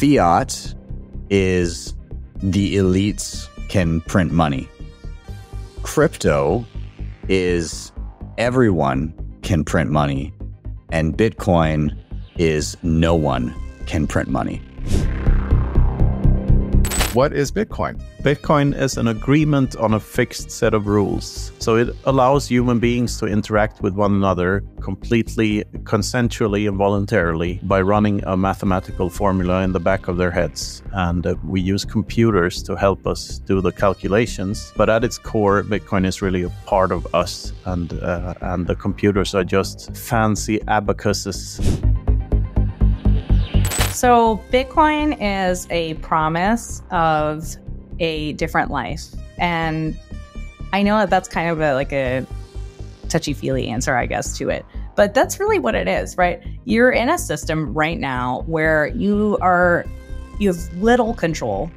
Fiat is the elites can print money. Crypto is everyone can print money, and Bitcoin is no one can print money. What is Bitcoin? Bitcoin is an agreement on a fixed set of rules. So it allows human beings to interact with one another completely consensually and voluntarily by running a mathematical formula in the back of their heads. And uh, we use computers to help us do the calculations. But at its core, Bitcoin is really a part of us, and, uh, and the computers are just fancy abacuses. So, Bitcoin is a promise of a different life. And I know that that's kind of a, like a touchy feely answer, I guess, to it. But that's really what it is, right? You're in a system right now where you are, you have little control,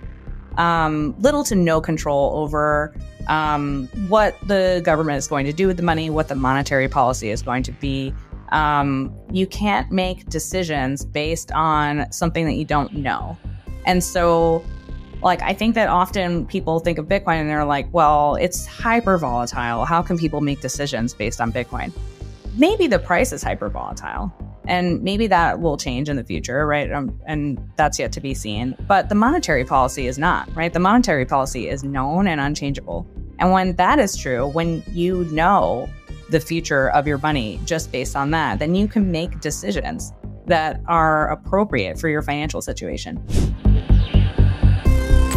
um, little to no control over um, what the government is going to do with the money, what the monetary policy is going to be um, you can't make decisions based on something that you don't know. And so, like, I think that often people think of Bitcoin and they're like, well, it's hyper volatile. How can people make decisions based on Bitcoin? Maybe the price is hyper volatile. And maybe that will change in the future, right? Um, and that's yet to be seen. But the monetary policy is not, right? The monetary policy is known and unchangeable. And when that is true, when you know the future of your money just based on that, then you can make decisions that are appropriate for your financial situation.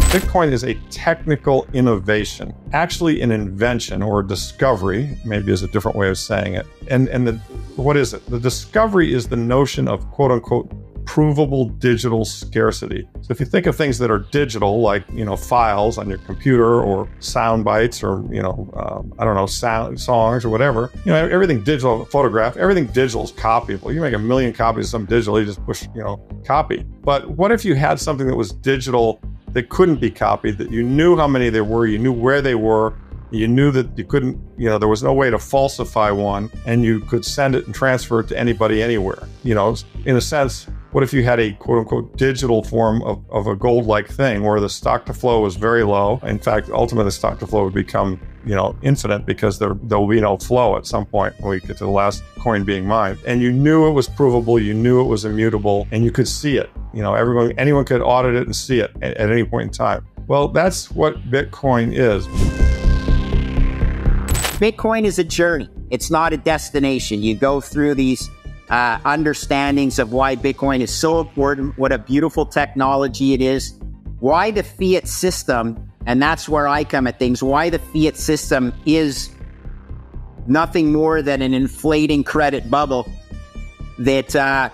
Bitcoin is a technical innovation, actually an invention or a discovery, maybe is a different way of saying it. And and the what is it? The discovery is the notion of quote unquote provable digital scarcity. So if you think of things that are digital, like you know files on your computer or sound bites or you know um, I don't know sound songs or whatever, you know everything digital, photograph, everything digital is copyable. You make a million copies of something digital, you just push you know copy. But what if you had something that was digital that couldn't be copied, that you knew how many there were, you knew where they were, you knew that you couldn't, you know, there was no way to falsify one and you could send it and transfer it to anybody anywhere. You know, in a sense, what if you had a quote unquote digital form of, of a gold like thing where the stock to flow was very low? In fact, ultimately, the stock to flow would become, you know, infinite because there, there will be no flow at some point when we get to the last coin being mined. And you knew it was provable, you knew it was immutable, and you could see it. You know, everyone, anyone could audit it and see it at, at any point in time. Well, that's what Bitcoin is. Bitcoin is a journey. It's not a destination. You go through these uh, understandings of why Bitcoin is so important, what a beautiful technology it is, why the fiat system, and that's where I come at things, why the fiat system is nothing more than an inflating credit bubble that uh,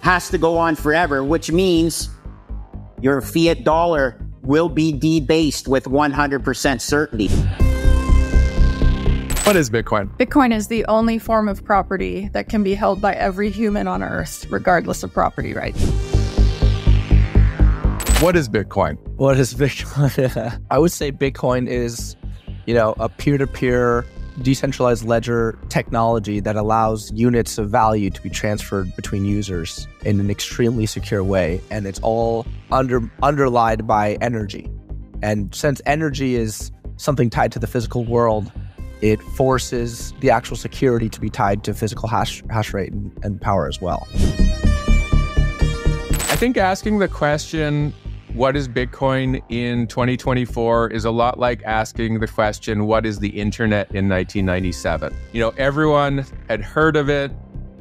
has to go on forever, which means your fiat dollar will be debased with 100% certainty. What is Bitcoin? Bitcoin is the only form of property that can be held by every human on Earth, regardless of property rights. What is Bitcoin? What is Bitcoin? I would say Bitcoin is, you know, a peer-to-peer decentralized ledger technology that allows units of value to be transferred between users in an extremely secure way and it's all under underlined by energy. And since energy is something tied to the physical world, it forces the actual security to be tied to physical hash, hash rate and, and power as well. I think asking the question, what is Bitcoin in 2024 is a lot like asking the question, what is the internet in 1997? You know, everyone had heard of it.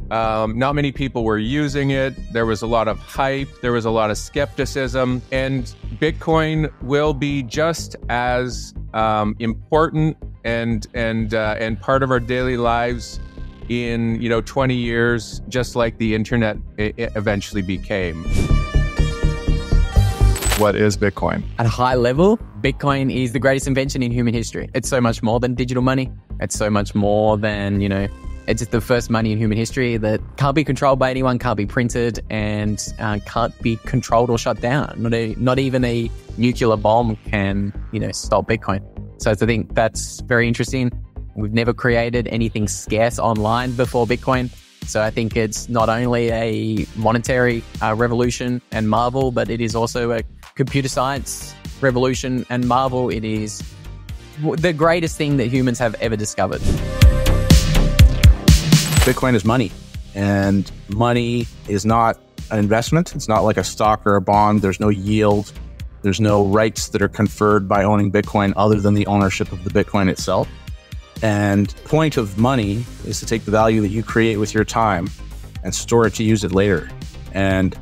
Um, not many people were using it. There was a lot of hype. There was a lot of skepticism. And Bitcoin will be just as um, important and and uh, and part of our daily lives in you know 20 years, just like the internet eventually became. What is Bitcoin? At a high level, Bitcoin is the greatest invention in human history. It's so much more than digital money. It's so much more than, you know, it's the first money in human history that can't be controlled by anyone, can't be printed, and uh, can't be controlled or shut down. Not a, not even a nuclear bomb can, you know, stop Bitcoin. So I think that's very interesting. We've never created anything scarce online before Bitcoin. So I think it's not only a monetary uh, revolution and marvel, but it is also a computer science revolution and marvel. It is the greatest thing that humans have ever discovered. Bitcoin is money, and money is not an investment. It's not like a stock or a bond. There's no yield. There's no rights that are conferred by owning Bitcoin other than the ownership of the Bitcoin itself. And point of money is to take the value that you create with your time and store it to use it later. And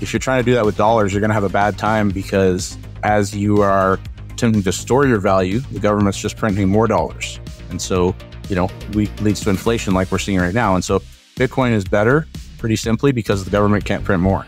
if you're trying to do that with dollars, you're going to have a bad time because as you are attempting to store your value, the government's just printing more dollars. And so, you know, we leads to inflation like we're seeing right now. And so Bitcoin is better pretty simply because the government can't print more.